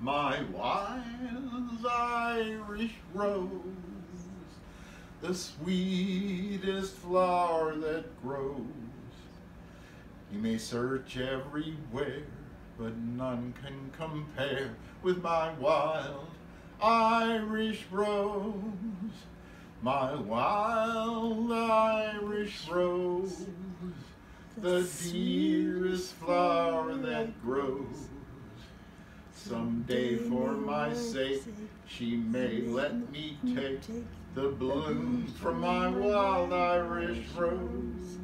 my wild Irish rose, the sweetest flower that grows. You may search everywhere, but none can compare with my wild Irish rose, my wild Irish rose, the dearest flower. Someday for my sake she may let me take the blooms from my wild Irish rose.